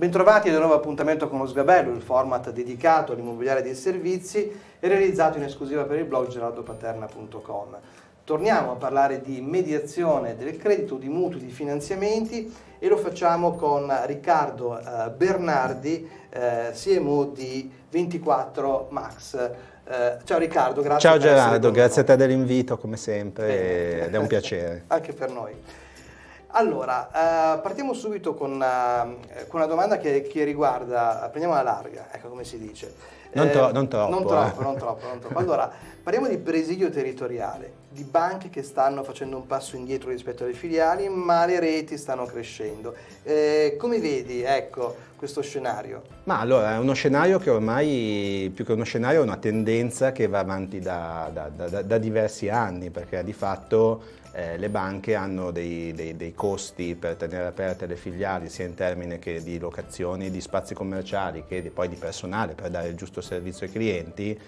Bentrovati ad un nuovo appuntamento con lo Sgabello, il format dedicato all'immobiliare dei servizi e realizzato in esclusiva per il blog geraldopaterna.com. Torniamo a parlare di mediazione del credito, di mutui, di finanziamenti e lo facciamo con Riccardo eh, Bernardi, eh, CMO di 24 Max. Eh, ciao Riccardo, grazie. Ciao Gerardo, grazie a te dell'invito come sempre ed è un piacere. Anche per noi. Allora, uh, partiamo subito con, uh, con, una domanda che, che, riguarda, prendiamo la larga, ecco come si dice. Non, eh, tro- non troppo. Non troppo, eh. non troppo, non troppo. Allora, parliamo di presidio territoriale, di banche che stanno facendo un passo indietro rispetto alle filiali, ma le reti stanno crescendo. Eh, come vedi, ecco, questo scenario? Ma allora, è uno scenario che ormai, più che uno scenario, è una tendenza che va avanti da, da, da, da diversi anni, perché di fatto eh, le banche hanno dei, dei, dei, costi per tenere aperte le filiali sia in termini che di locazioni di spazi commerciali che di, poi di personale per dare il giusto servizio ai clienti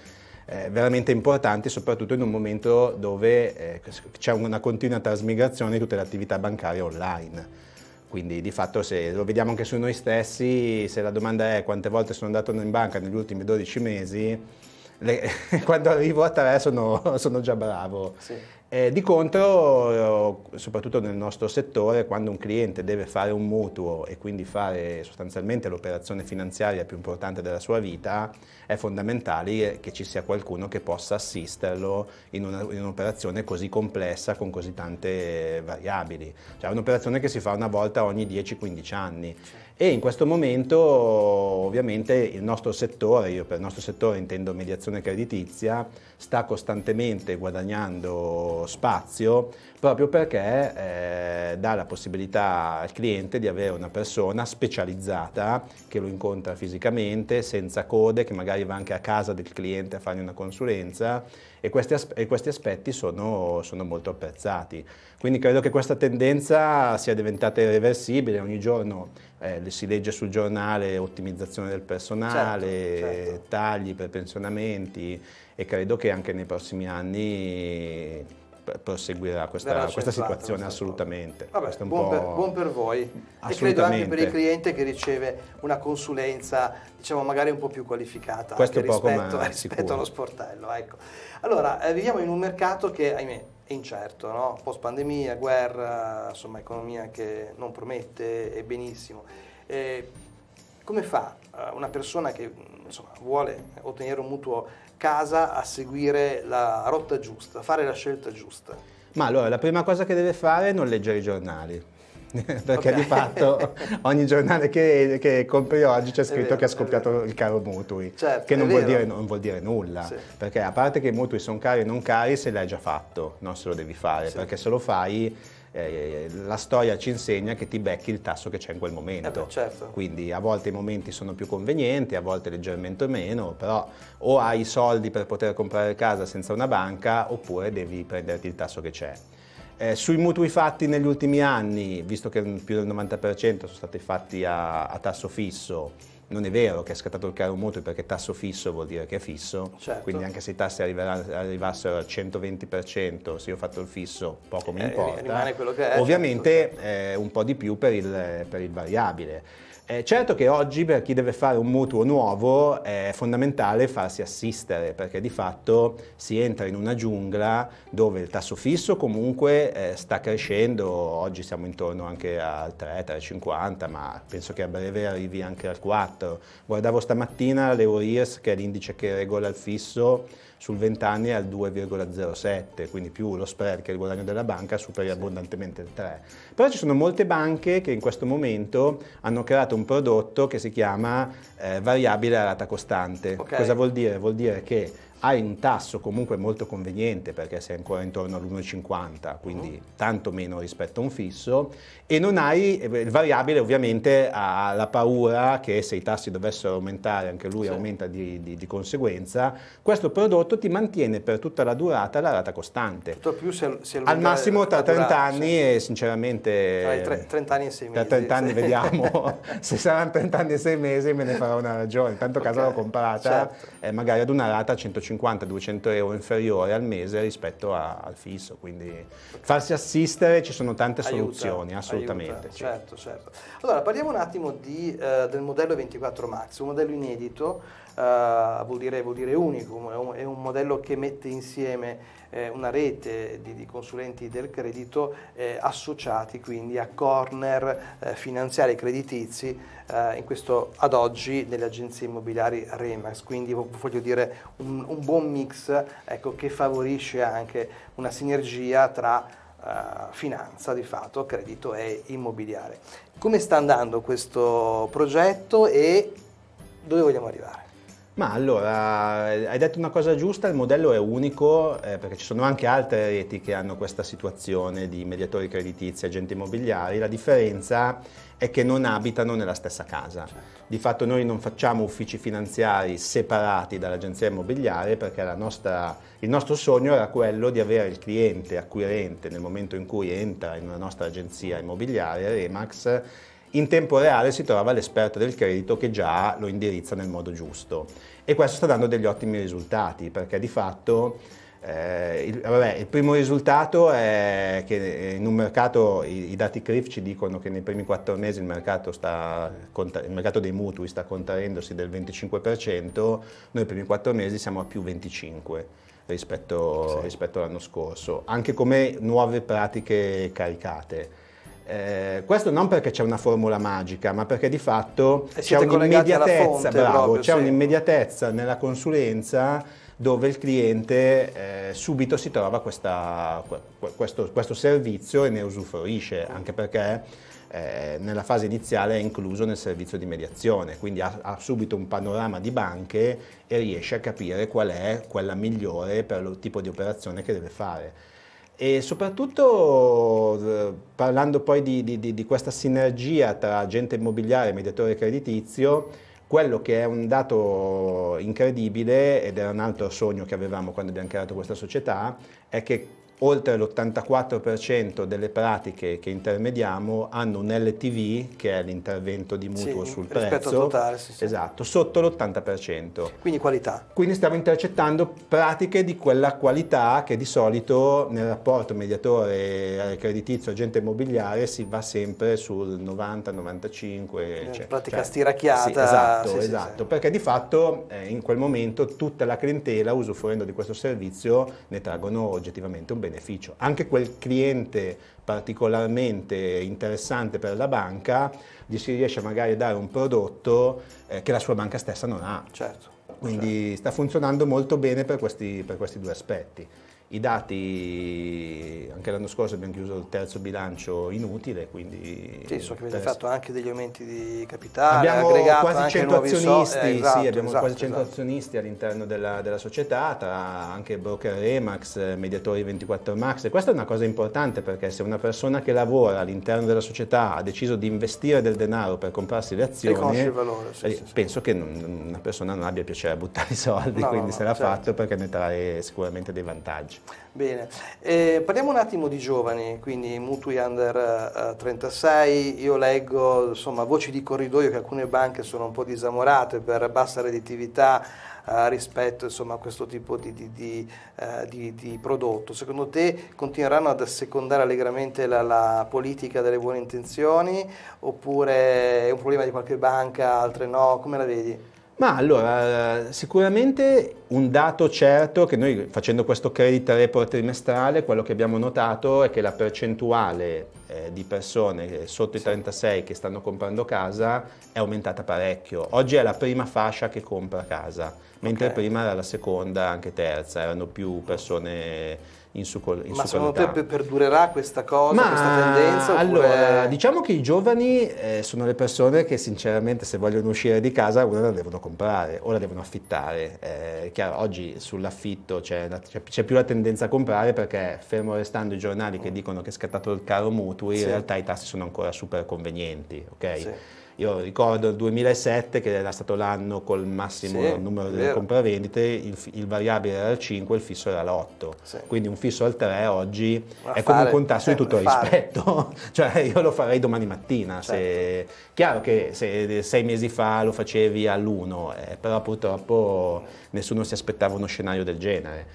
eh, veramente importanti soprattutto in un momento dove eh, c'è una continua trasmigrazione di tutte le attività bancarie online. Quindi di fatto se lo vediamo anche su noi stessi, se la domanda è quante volte sono andato in banca negli ultimi 12 mesi, le, quando arrivo a tre sono, sono già bravo. Sì. Eh, di contro, soprattutto nel nostro settore, quando un cliente deve fare un mutuo e quindi fare sostanzialmente l'operazione finanziaria più importante della sua vita, è fondamentale che ci sia qualcuno che possa assisterlo in, una, in un'operazione così complessa con così tante variabili. Cioè è un'operazione che si fa una volta ogni 10-15 anni. E in questo momento ovviamente il nostro settore, io per il nostro settore intendo mediazione creditizia, sta costantemente guadagnando spazio proprio perché eh, dà la possibilità al cliente di avere una persona specializzata che lo incontra fisicamente, senza code, che magari va anche a casa del cliente a fargli una consulenza e questi, e questi aspetti sono, sono, molto apprezzati. Quindi credo che questa tendenza sia diventata irreversibile, ogni giorno eh, si legge sul giornale ottimizzazione del personale, certo, certo. tagli per pensionamenti e credo che anche nei prossimi anni proseguirà questa, questa situazione assolutamente. Vabbè, buon, per, buon, per, voi e credo anche per il cliente che riceve una consulenza diciamo magari un po' più qualificata rispetto, rispetto allo sportello. Ecco. Allora, eh, viviamo in un mercato che ahimè è incerto, no? post pandemia, guerra, insomma economia che non promette e benissimo. Eh, come fa eh, una persona che insomma, vuole ottenere un mutuo casa a seguire la rotta giusta, a fare la scelta giusta? Ma allora, la prima cosa che deve fare è non leggere i giornali. perché okay. di fatto ogni giornale che, che compri oggi c'è scritto vero, che ha scoppiato il caro mutui, certo, che non vuol, dire, non vuol, dire, nulla, sì. perché a parte che i mutui sono cari e non cari se l'hai già fatto, non se lo devi fare, sì. perché se lo fai eh, la storia ci insegna che ti becchi il tasso che c'è in quel momento. Eh beh, certo. Quindi a volte i momenti sono più convenienti, a volte leggermente meno, però o hai i soldi per poter comprare casa senza una banca oppure devi prenderti il tasso che c'è. Eh, sui mutui fatti negli ultimi anni, visto che più del 90% sono stati fatti a, a tasso fisso, non è vero che è scattato il caro mutuo perché tasso fisso vuol dire che è fisso, certo. quindi anche se i tassi arrivassero al 120%, se io ho fatto il fisso poco mi eh, importa, è, ovviamente certo. eh, un po' di più per il, per il variabile. Eh, certo che oggi per chi deve fare un mutuo nuovo è fondamentale farsi assistere perché di fatto si entra in una giungla dove il tasso fisso comunque eh, sta crescendo, oggi siamo intorno anche al 3, 3,50 ma penso che a breve arrivi anche al 4. Guardavo stamattina l'Eurirs che è l'indice che regola il fisso sul 20 anni è al 2,07, quindi più lo spread che il guadagno della banca superi sì. abbondantemente il 3. Però ci sono molte banche che in questo momento hanno creato un prodotto che si chiama eh, variabile a rata costante. Okay. Cosa vuol dire? Vuol dire che hai un tasso comunque molto conveniente perché sei ancora intorno all'1,50, quindi uh-huh. tanto meno rispetto a un fisso, e non hai, eh, il variabile ovviamente ha la paura che se i tassi dovessero aumentare, anche lui sì. aumenta di, di, di, conseguenza, questo prodotto ti mantiene per tutta la durata la rata costante. Tutto più se, se Al massimo tra 30 durata, anni sì. e sinceramente... Tra 30 anni e 6 mesi. Tra 30 anni sì. vediamo, se saranno 30 anni e 6 mesi me ne farò una ragione, tanto okay. casa l'ho comprata certo. eh, magari ad una rata a 150 150-200 euro inferiore al mese rispetto a, al fisso, quindi farsi assistere ci sono tante aiuta, soluzioni, assolutamente. Aiuta, sì. Certo, certo. Allora parliamo un attimo di, uh, del modello 24 Max, un modello inedito uh, vuol, dire, vuol, dire, unico, è un, è un, modello che mette insieme eh, una rete di, di, consulenti del credito eh, associati quindi a corner eh, finanziari creditizi, eh, in questo ad oggi nelle agenzie immobiliari Remax, quindi voglio dire un, un buon mix ecco, che favorisce anche una sinergia tra Uh, finanza di fatto, credito e immobiliare. Come sta andando questo progetto e dove vogliamo arrivare? Ma allora, hai detto una cosa giusta, il modello è unico eh, perché ci sono anche altre reti che hanno questa situazione di mediatori creditizi, agenti immobiliari, la differenza è che non abitano nella stessa casa. Certo. Di fatto noi non facciamo uffici finanziari separati dall'agenzia immobiliare perché nostra, il nostro sogno era quello di avere il cliente acquirente nel momento in cui entra in una nostra agenzia immobiliare, Remax, in tempo reale si trova l'esperto del credito che già lo indirizza nel modo giusto e questo sta dando degli ottimi risultati perché di fatto eh, il, vabbè, il, primo risultato è che in un mercato, i, i dati CRIF ci dicono che nei primi quattro mesi il mercato, sta, il mercato, dei mutui sta contraendosi del 25%, noi nei primi quattro mesi siamo a più 25% rispetto, sì. rispetto all'anno scorso, anche come nuove pratiche caricate. Eh, questo non perché c'è una formula magica, ma perché di fatto c'è un'immediatezza, bravo, c'è sì. un'immediatezza nella consulenza dove il cliente eh, subito si trova questa, questo, questo, servizio e ne usufruisce, anche perché eh, nella fase iniziale è incluso nel servizio di mediazione, quindi ha, ha, subito un panorama di banche e riesce a capire qual è quella migliore per il tipo di operazione che deve fare. E soprattutto eh, parlando poi di, di, di, questa sinergia tra agente immobiliare e mediatore creditizio, quello che è un dato incredibile ed era un altro sogno che avevamo quando abbiamo creato questa società, è che oltre l'84% delle pratiche che intermediamo hanno un LTV, che è l'intervento di mutuo sì, sul prezzo, totale, sì, sì. esatto, sotto l'80%. Quindi qualità. Quindi stiamo intercettando pratiche di quella qualità che di solito nel rapporto mediatore creditizio agente immobiliare si va sempre sul 90-95. Eh, cioè, pratica cioè, stiracchiata. esatto, esatto perché di fatto eh, in quel momento tutta la clientela usufruendo di questo servizio ne traggono oggettivamente un beneficio beneficio. Anche quel cliente particolarmente interessante per la banca gli si riesce magari a dare un prodotto eh, che la sua banca stessa non ha. Certo. Quindi certo. sta funzionando molto bene per questi, per questi due aspetti. I dati, anche l'anno scorso abbiamo chiuso il terzo bilancio inutile, quindi... Sì, so che avete fatto anche degli aumenti di capitale, abbiamo quasi 100 azionisti, so, eh, esatto, sì, abbiamo esatto, quasi 100 esatto. azionisti all'interno della, della, società, tra anche broker Remax, mediatori 24 Max, e questa è una cosa importante perché se una persona che lavora all'interno della società ha deciso di investire del denaro per comprarsi le azioni, valore, sì, eh, sì, penso che non, una persona non abbia piacere a buttare i soldi, no, quindi no, se l'ha certo. fatto perché ne trae sicuramente dei vantaggi. Bene, eh, parliamo un attimo di giovani, quindi mutui under uh, 36, io leggo insomma, voci di corridoio che alcune banche sono un po' disamorate per bassa redditività uh, rispetto insomma, a questo tipo di, di, di, uh, di, prodotto. Secondo te continueranno ad assecondare allegramente la, la politica delle buone intenzioni oppure è un problema di qualche banca, altre no? Come la vedi? Ma allora, sicuramente un dato certo che noi facendo questo credit report trimestrale, quello che abbiamo notato è che la percentuale eh, di persone sotto i 36 che stanno comprando casa è aumentata parecchio. Oggi è la prima fascia che compra casa, mentre okay. prima era la seconda, anche terza, erano più persone in, sucol- in Ma secondo te perdurerà questa cosa, Ma, questa tendenza? Allora, diciamo che i giovani eh, sono le persone che sinceramente se vogliono uscire di casa una la devono comprare o la devono affittare. Eh, chiaro, oggi sull'affitto c'è, c'è, c'è, più la tendenza a comprare perché fermo restando i giornali che dicono che è scattato il caro mutui, sì. in realtà i tassi sono ancora super convenienti. Okay? Sì. Io ricordo il 2007 che era stato l'anno col massimo Sì, numero delle vero. compravendite, il, il variabile era il 5, il fisso era l'8. Sì. Quindi un fisso al 3 oggi Un è affare, comunque un tasso eh, di tutto rispetto. cioè io lo farei domani mattina. Certo. Se... Chiaro che se sei mesi fa lo facevi all'1, eh, però purtroppo nessuno si aspettava uno scenario del genere.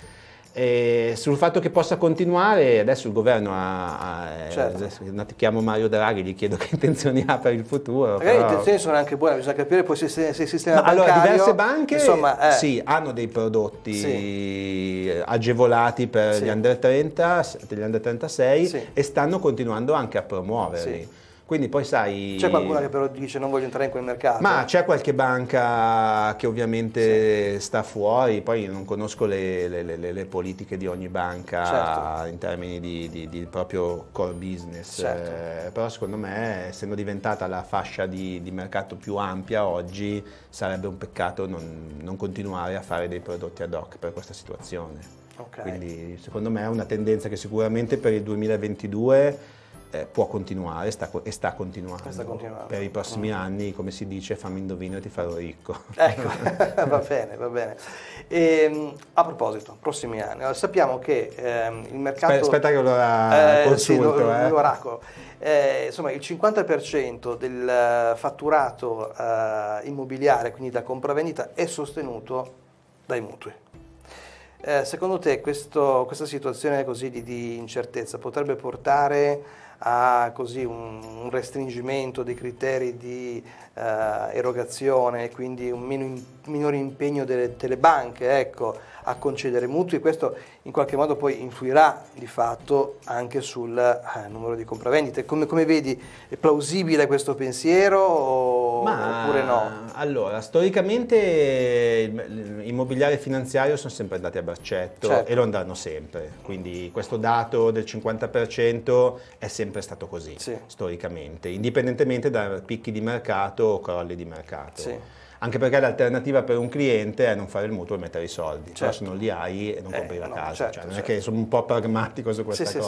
E sul fatto che possa continuare, adesso il governo ha, ha- eh, Certo. chiamo Mario Draghi, gli chiedo che intenzioni ha per il futuro. Magari le però- intenzioni sono anche buone, bisogna capire poi se, se, se il sistema ma allora, bancario... diverse banche insomma, eh, sì, hanno dei prodotti agevolati per Sì. gli under 30, gli under 36 Sì. e stanno continuando anche a promuoverli. Sì. Quindi poi sai... C'è qualcuno che però dice non voglio entrare in quel mercato? Ma c'è qualche banca che ovviamente sta fuori, poi non conosco le, le- le- le politiche di ogni banca Certo. in termini di, di- di proprio core business, Certo. eh, però secondo me essendo diventata la fascia di, di mercato più ampia oggi sarebbe un peccato non, non continuare a fare dei prodotti ad hoc per questa situazione. Ok. Quindi secondo me è una tendenza che sicuramente per il 2022 eh, può continuare sta e sta continuando. Sta continuando. Per i prossimi anni, come si dice, fammi indovino e ti farò ricco. Ecco, va bene, va bene. Ehm, a proposito, prossimi anni, allora, sappiamo che ehm, il mercato... Aspetta, aspetta che ora Eh, consulto. sì, lo- eh. l'oracolo. Eh, insomma, il 50% del fatturato eh, immobiliare, quindi da compravendita, è sostenuto dai mutui. Eh, secondo te questo- questa situazione così di, di incertezza potrebbe portare a così un, un restringimento dei criteri di eh, erogazione e quindi un meno im- minore impegno delle, delle banche ecco, a concedere mutui? Questo in qualche modo poi influirà di fatto anche sul eh, numero di compravendite. Come, come vedi, è plausibile questo pensiero o- Ma, oppure no? Allora, storicamente il- l'immobiliare finanziario sono sempre andati a braccetto Certo. e lo andranno sempre, quindi questo dato del 50% è sempre stato così, Sì. storicamente, indipendentemente da picchi di mercato o crolli di mercato. Sì. Anche perché l'alternativa per un cliente è non fare il mutuo e mettere i soldi, però Certo. se non li hai non Eh, compri la no, casa, certo, cioè, non certo. è che sono un po' pragmatico su questa Sì, sì, sì.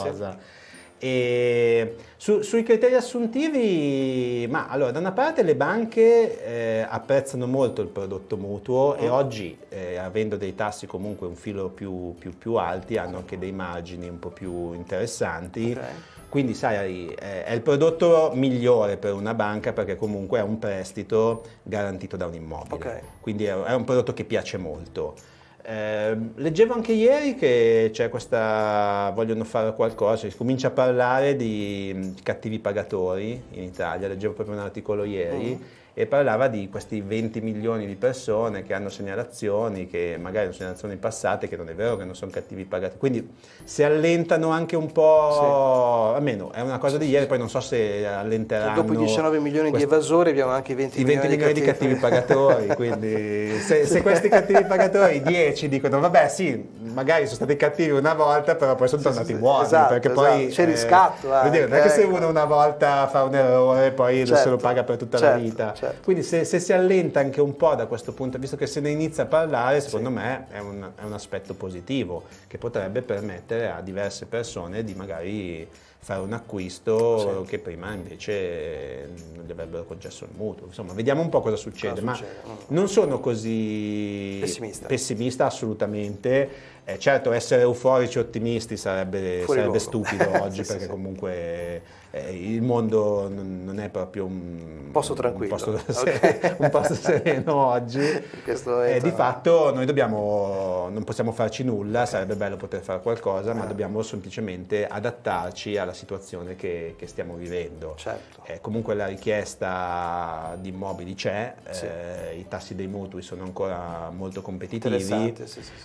Su- sui criteri assuntivi, ma allora da una parte le banche eh, apprezzano molto il prodotto mutuo e Mm. oggi eh, avendo dei tassi comunque un filo più, più- più alti hanno anche dei margini un po' più interessanti. Ok. Quindi sai, eh, è il prodotto migliore per una banca perché comunque è un prestito garantito da un immobile. Ok. Quindi è, è un prodotto che piace molto. Eh, leggevo anche ieri che c'è questa, vogliono fare qualcosa, si comincia a parlare di cattivi pagatori in Italia, leggevo proprio un articolo ieri Mm. E parlava di questi 20 milioni di persone che hanno segnalazioni, che magari hanno segnalazioni passate, che non è vero che non sono cattivi pagatori, quindi si allentano anche un po', almeno è una cosa di ieri, poi non so se allenteranno... Dopo i 19 milioni di questo- evasori abbiamo anche i 20, i 20 milioni di cattivi pagatori, quindi se, se questi cattivi pagatori 10 dicono vabbè sì, magari sono stati cattivi una volta, però poi sono Sì, tornati sì, buoni, esatto, perché esatto. poi... C'è riscatto voglio dire, non è che se uno una volta fa un errore poi se Certo, lo paga per tutta certo, la vita. certo. Quindi se, se si allenta anche un po' da questo punto, visto che se ne inizia a parlare, secondo Sì. me è un, è un aspetto positivo che potrebbe permettere a diverse persone di magari fare un acquisto Sì. che prima invece non gli avrebbero concesso il mutuo. Insomma, vediamo un po' cosa succede. Cosa ma succede? Mm. non sono così Pessimista. pessimista, assolutamente. Eh, certo, essere euforici e ottimisti sarebbe, sarebbe stupido oggi Sì, perché sì, comunque eh, il mondo non, non è proprio un Posto tranquillo. Un posto, Ok. un posto sereno oggi. Questo Eh, di fatto noi dobbiamo, non possiamo farci nulla, sarebbe bello poter fare qualcosa, ma Eh. dobbiamo semplicemente adattarci alla situazione che, che stiamo vivendo. Certo. Eh, comunque la richiesta di immobili c'è, Sì. eh, i tassi dei mutui sono ancora molto competitivi.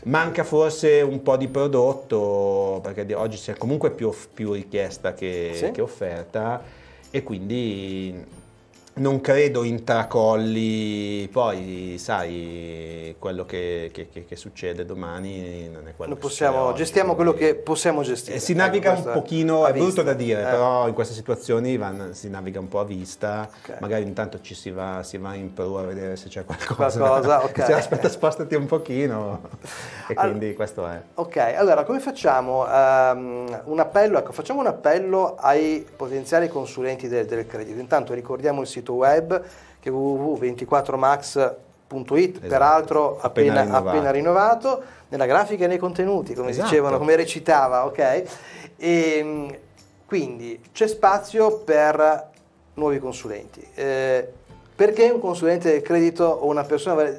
Manca forse un po' di prodotto perché oggi c'è comunque più, più richiesta che, Sì. che offerta e quindi non credo in tracolli, poi sai quello che, che- che- che succede domani non è quello che possiamo, oggi, gestiamo quello quindi- che possiamo gestire. eh, si naviga Ecco, un pochino, è brutto da dire, Eh. però in queste situazioni van- si naviga un po' a vista, Ok. magari intanto ci si va, si va in Perù a vedere se c'è qualcosa. Qualcosa, ok. Se aspetta, spostati un pochino. E quindi questo è. Ok, allora come facciamo? Ehm, un appello, ecco, facciamo un appello ai potenziali consulenti del, del credito. Intanto ricordiamo il sito sito web che è www.24max.it, Esatto. peraltro Appena appena, rinnovato. appena rinnovato, nella grafica e nei contenuti, come Esatto. dicevano, come recitava, ok? E, quindi c'è spazio per nuovi consulenti. Eh, perché un consulente del credito o una persona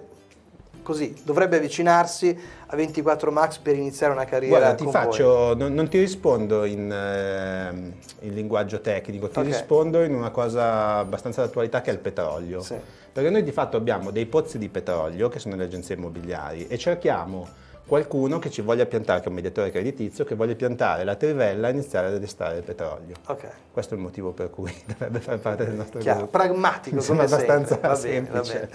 così dovrebbe avvicinarsi a 24 Max per iniziare una carriera Guarda, ti faccio, non, non ti rispondo in, ehm, in linguaggio tecnico, ti Ok. rispondo in una cosa abbastanza d'attualità che è il petrolio. Sì. Perché noi di fatto abbiamo dei pozzi di petrolio che sono le agenzie immobiliari e cerchiamo qualcuno che ci voglia piantare, che è un mediatore creditizio, che voglia piantare la trivella e iniziare ad estrarre il petrolio. Ok, Questo è il motivo per cui dovrebbe far parte del nostro chiaro, gruppo. pragmatico sembra abbastanza bene, semplice.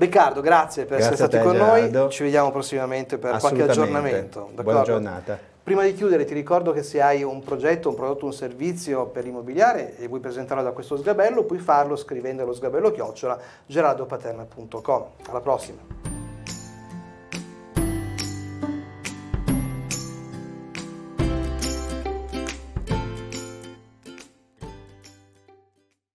Riccardo, grazie per Grazie essere a stati te, con noi, Gerardo. ci vediamo prossimamente per qualche aggiornamento. Buona d'accordo? giornata. Prima di chiudere ti ricordo che se hai un progetto, un prodotto, un servizio per immobiliare e vuoi presentarlo da questo sgabello, puoi farlo scrivendo allo sgabello chiocciola gerardopaterna.com. Alla prossima!